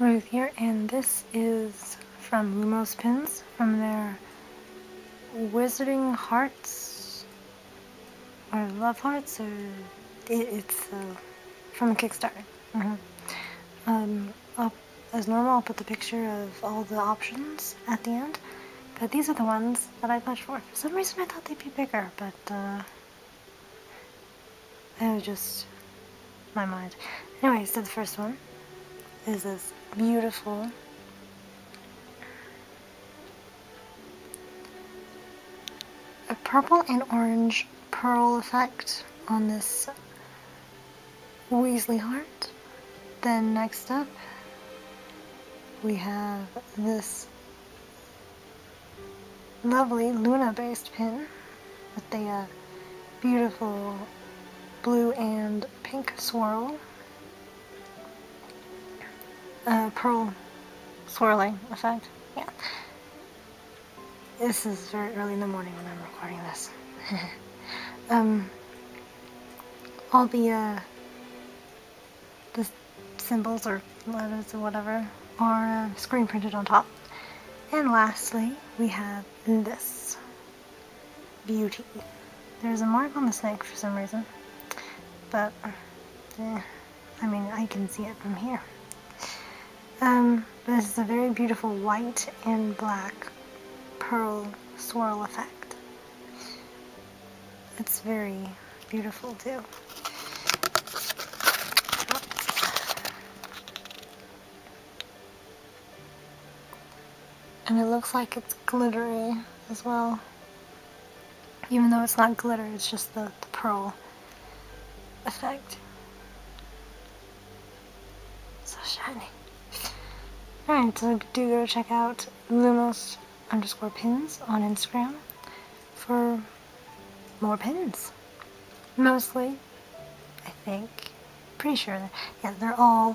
Ruth here, and this is from Lumos Pins from their Wizarding Hearts or Love Hearts, or it, it's uh, from Kickstarter. Mm -hmm. um, as normal, I'll put the picture of all the options at the end, but these are the ones that I pushed for. For some reason, I thought they'd be bigger, but uh, it was just my mind. Anyway, so the first one is this beautiful a purple and orange pearl effect on this Weasley heart. Then next up we have this lovely Luna based pin with the uh, beautiful blue and pink swirl uh, pearl swirling effect. Yeah. This is very early in the morning when I'm recording this. um, all the, uh, the symbols or letters or whatever are uh, screen printed on top. And lastly, we have this beauty. There's a mark on the snake for some reason, but eh, I mean, I can see it from here. Um, this is a very beautiful white and black pearl swirl effect. It's very beautiful too. And it looks like it's glittery as well. Even though it's not glitter, it's just the, the pearl effect. So shiny. Alright, so do go check out Lumos underscore pins on Instagram for more pins. Mostly, I think, pretty sure, yeah, they're all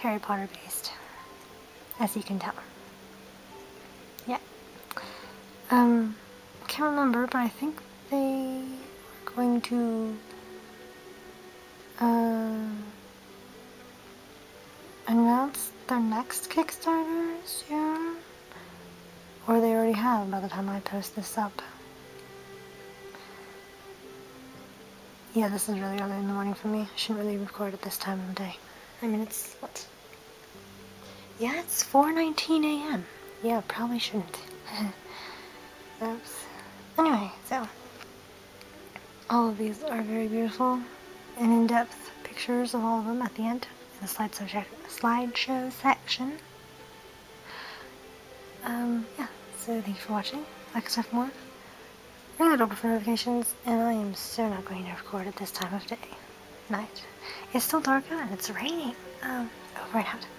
Harry Potter based, as you can tell. Yeah. Um, can't remember, but I think they are going to, uh, announce their next Kickstarter soon? Or they already have by the time I post this up. Yeah, this is really early in the morning for me. I shouldn't really record at this time of the day. I mean, it's, what? Yeah, it's 4.19 a.m. Yeah, probably shouldn't. Oops. Anyway, so, all of these are very beautiful and in-depth pictures of all of them at the end the slideshow, slideshow section. Um, yeah, so thank you for watching. Like and stuff more. Ring the doorbell for notifications, and I am so not going to record at this time of day. Night. It's still dark out and it's raining. Um, over and out.